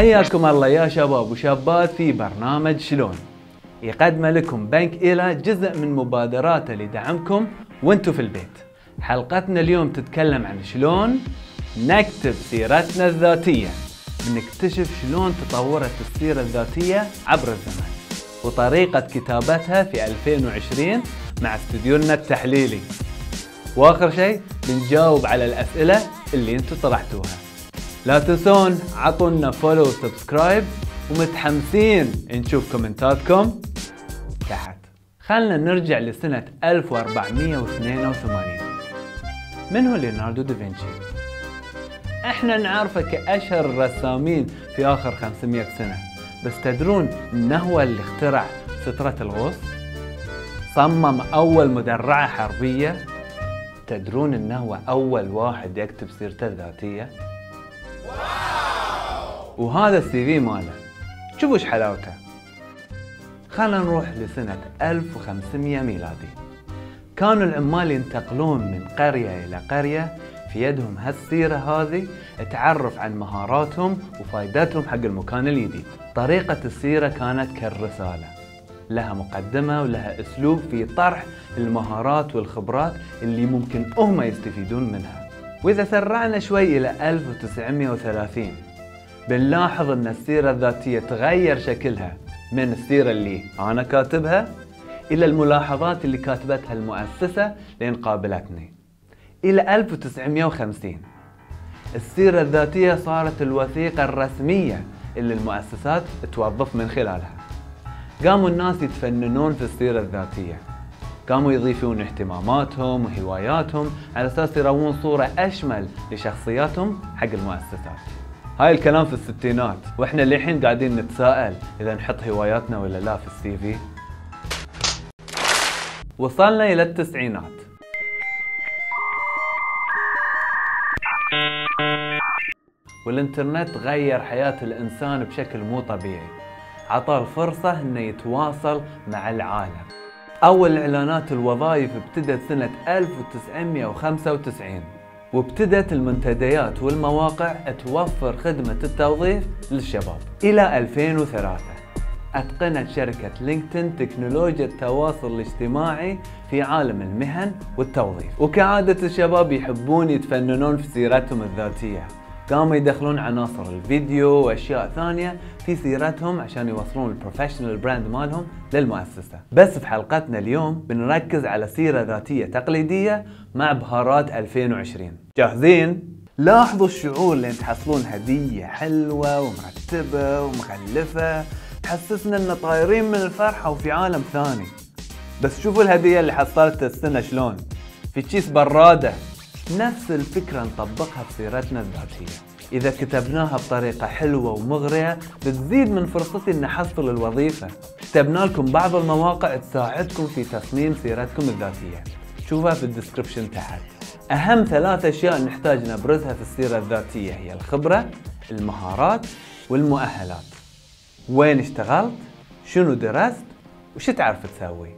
حياكم الله يا شباب وشابات في برنامج شلون؟ يقدم لكم بنك إيلا جزء من مبادراته لدعمكم وأنتم في البيت. حلقتنا اليوم تتكلم عن شلون نكتب سيرتنا الذاتية بنكتشف شلون تطورت السيرة الذاتية عبر الزمن وطريقة كتابتها في 2020 مع استديونا التحليلي. وآخر شيء بنجاوب على الأسئلة اللي أنتم طرحتوها. لا تنسون عطونا follow و subscribe ومتحمسين نشوف كومنتاتكم تحت. خلنا نرجع لسنة 1482 من هو ليوناردو دافنشي؟ إحنا نعرفه كأشهر الرسامين في آخر 500 سنة. بس تدرون إنه هو اللي اخترع سترة الغوص؟ صمم أول مدرعة حربية؟ تدرون إنه هو أول واحد يكتب سيرته الذاتية؟ وهذا السي في ماله. شوفوا إيش حلاوته. خلينا نروح لسنة 1500 ميلادي. كانوا العمال ينتقلون من قرية إلى قرية في يدهم هالسيرة هذه تعرف عن مهاراتهم وفائدتهم حق المكان الجديد طريقة السيرة كانت كالرسالة. لها مقدمة ولها أسلوب في طرح المهارات والخبرات اللي ممكن هم يستفيدون منها. وإذا سرعنا شوي إلى 1930 بنلاحظ أن السيرة الذاتية تغير شكلها من السيرة اللي أنا كاتبها إلى الملاحظات اللي كاتبتها المؤسسة لين قابلتني إلى 1950 السيرة الذاتية صارت الوثيقة الرسمية اللي المؤسسات توظف من خلالها. قاموا الناس يتفننون في السيرة الذاتية. قاموا يضيفون اهتماماتهم وهواياتهم على أساس يروون صورة أشمل لشخصياتهم حق المؤسسات. هاي الكلام في الستينات وإحنا للحين قاعدين نتساءل إذا نحط هواياتنا ولا لا في السي في. وصلنا إلى التسعينات. والإنترنت غير حياة الإنسان بشكل مو طبيعي. عطى الفرصة إنه يتواصل مع العالم. أول إعلانات الوظائف ابتدت سنة 1995 وابتدت المنتديات والمواقع توفر خدمة التوظيف للشباب. إلى 2003 أتقنت شركة لينكدين تكنولوجيا التواصل الاجتماعي في عالم المهن والتوظيف. وكعادة الشباب يحبون يتفننون في سيرتهم الذاتية. قاموا يدخلون عناصر الفيديو وأشياء ثانية في سيرتهم عشان يوصلون ال professional brand مالهم للمؤسسة. بس في حلقتنا اليوم بنركز على سيرة ذاتية تقليدية مع بهارات 2020 جاهزين؟ لاحظوا الشعور اللي تحصلون هدية حلوة ومرتبة ومغلفه تحسسنا إن طايرين من الفرحة وفي عالم ثاني. بس شوفوا الهدية اللي حصلتها السنة شلون. في كيس برادة. نفس الفكرة نطبقها في سيرتنا الذاتية. إذا كتبناها بطريقة حلوة ومغرية بتزيد من فرصتي أن أحصل الوظيفة. كتبنا لكم بعض المواقع تساعدكم في تصميم سيرتكم الذاتية. شوفها في ال description تحت. أهم ثلاث أشياء نحتاج نبرزها في السيرة الذاتية هي الخبرة المهارات والمؤهلات. وين اشتغلت؟ شنو درست؟ وش تعرف تسوي؟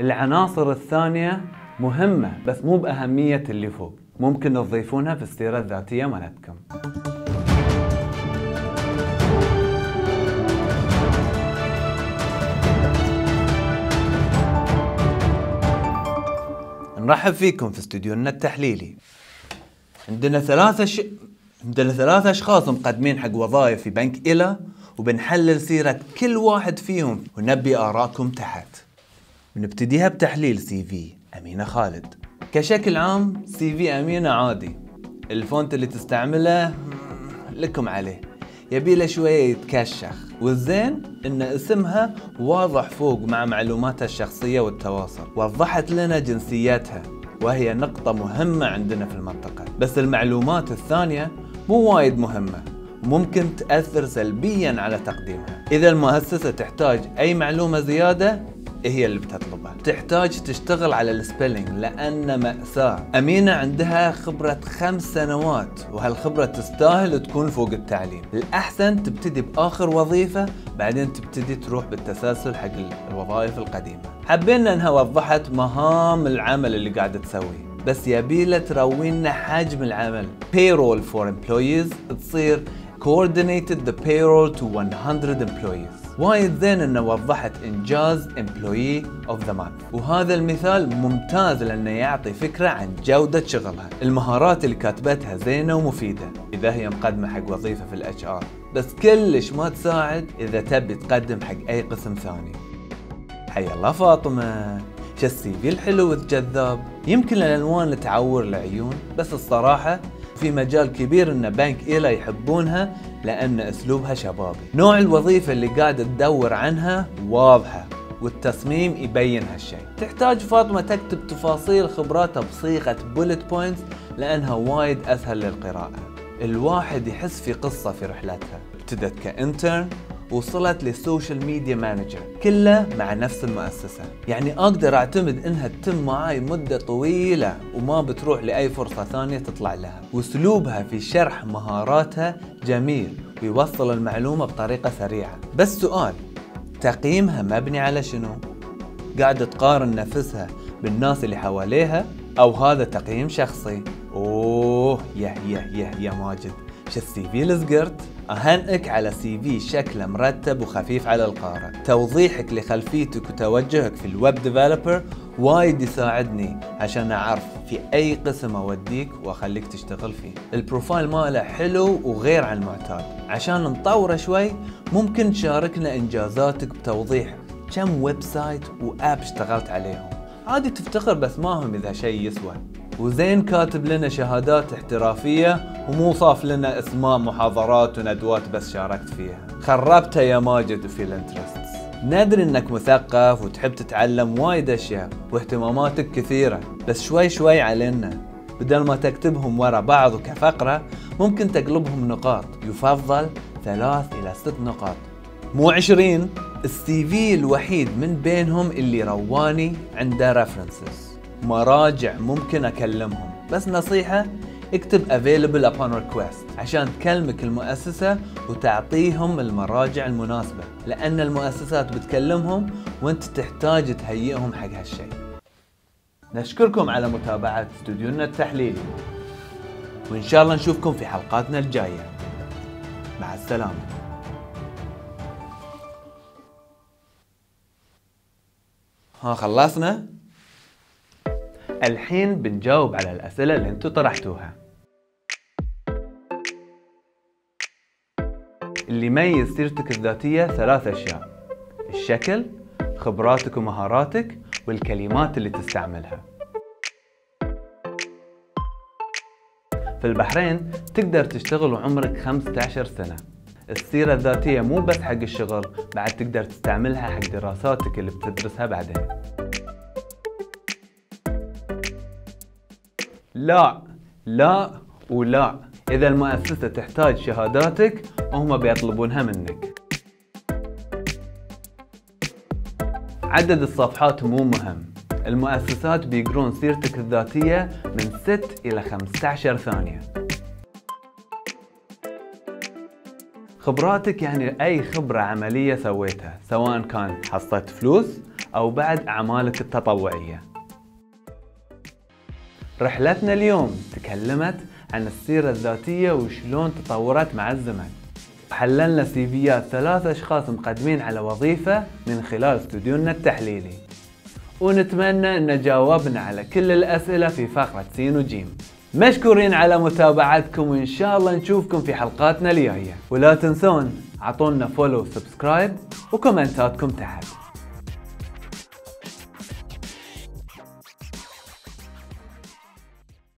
العناصر الثانية مهمة بس مو بأهمية اللي فوق. ممكن تضيفونها في السيرة الذاتية مالتكم نرحب فيكم في استوديونا التحليلي. عندنا ثلاثة ش... عندنا ثلاثة أشخاص مقدمين حق وظائف في بنك إلا وبنحلل سيرة كل واحد فيهم ونبي آراءكم تحت. بنبتديها بتحليل CV. أمينة خالد. كشكل عام CV أمينة عادي. ال font اللي تستعمله لكم عليه. يبي له شوية يتكشخ. والزين إن اسمها واضح فوق مع معلوماتها الشخصية والتواصل. وضحت لنا جنسيتها وهي نقطة مهمة عندنا في المنطقة. بس المعلومات الثانية مو وايد مهمة. ممكن تأثر سلبيا على تقديمها. إذا المؤسسة تحتاج أي معلومة زيادة هي اللي بتطلبها تحتاج تشتغل على السبيلينج لأن مأساة. أمينة عندها خبرة خمس سنوات وهالخبرة تستاهل تكون فوق التعليم. الأحسن تبتدي بآخر وظيفة بعدين تبتدي تروح بالتسلسل حق الوظائف القديمة. حبينا أنها وضحت مهام العمل اللي قاعدة تسويه بس يبيله تروينا حجم العمل. Payroll for employees تصير coordinated the payroll to 100 employees. وايد زين انه وضحت إنجاز employee of the month. وهذا المثال ممتاز لأنه يعطي فكرة عن جودة شغلها. المهارات اللي كاتبتها زينة ومفيدة. إذا هي مقدمة حق وظيفة في ال HR بس كلش ما تساعد إذا تبي تقدم حق أي قسم ثاني. حيا الله فاطمة. شو ال CV الحلو والجذاب؟ يمكن الألوان تعور العيون بس الصراحة في مجال كبير إن بنك إيلا يحبونها لأن أسلوبها شبابي. نوع الوظيفة اللي قاعد تدور عنها واضحة والتصميم يبين هالشيء. تحتاج فاطمة تكتب تفاصيل خبراتها بصيغة bullet points لأنها وايد اسهل للقراءة. الواحد يحس في قصة في رحلتها. ابتدت ك intern وصلت لل social media manager كله مع نفس المؤسسة يعني أقدر أعتمد إنها تتم معاي مدة طويلة وما بتروح لأي فرصة ثانية تطلع لها وأسلوبها في شرح مهاراتها جميل ويوصل المعلومة بطريقة سريعة بس سؤال تقييمها مبني على شنو؟ قاعدة تقارن نفسها بالناس اللي حواليها أو هذا تقييم شخصي؟ أوه يا يا يا يا ماجد شو ال CV الزقرت؟ أهنئك على CV شكله مرتب وخفيف على القارئ توضيحك لخلفيتك وتوجهك في ال web developer وايد يساعدني عشان أعرف في أي قسم أوديك وأخليك تشتغل فيه. ال profile ماله حلو وغير عن المعتاد. عشان نطوره شوي ممكن تشاركنا إنجازاتك بتوضيح كم website و app اشتغلت عليهم. عادي تفتخر بس ما هم إذا شيء يسوى. وزين كاتب لنا شهادات احترافية ومو صاف لنا اسماء محاضرات وندوات بس شاركت فيها. خربتها يا ماجد في ال interests. ندري إنك مثقف وتحب تتعلم وايد أشياء واهتماماتك كثيرة بس شوي شوي علينا. بدل ما تكتبهم ورا بعض كفقرة ممكن تقلبهم نقاط يفضل ثلاث إلى ست نقاط. مو عشرين السي في الوحيد من بينهم اللي رواني عنده ريفرنسز مراجع ممكن أكلمهم. بس نصيحة اكتب available upon request عشان تكلمك المؤسسة وتعطيهم المراجع المناسبة لأن المؤسسات بتكلمهم وأنت تحتاج تهيئهم حق هالشيء. نشكركم على متابعة استوديونا التحليلي وإن شاء الله نشوفكم في حلقاتنا الجاية. مع السلامة. ها خلصنا؟ الحين بنجاوب على الأسئلة اللي أنتم طرحتوها. اللي يميز سيرتك الذاتية ثلاث أشياء الشكل خبراتك ومهاراتك والكلمات اللي تستعملها. في البحرين تقدر تشتغل وعمرك 15 سنة. السيرة الذاتية مو بس حق الشغل بعد تقدر تستعملها حق دراساتك اللي بتدرسها بعدين. لا لا ولا. إذا المؤسسة تحتاج شهاداتك هم بيطلبونها منك. عدد الصفحات مو مهم. المؤسسات بيقرون سيرتك الذاتية من 6 إلى 15 ثانية. خبراتك يعني أي خبرة عملية سويتها سواء كان حصلت فلوس أو بعد أعمالك التطوعية. رحلتنا اليوم تكلمت عن السيرة الذاتية وشلون تطورت مع الزمن. حللنا CV يات ثلاث أشخاص مقدمين على وظيفة من خلال استوديونا التحليلي. ونتمنى أن جاوبنا على كل الأسئلة في فقرة سين وجيم. مشكورين على متابعتكم وإن شاء الله نشوفكم في حلقاتنا الجاية. ولا تنسون عطونا follow و subscribe و comment اتكم تحت.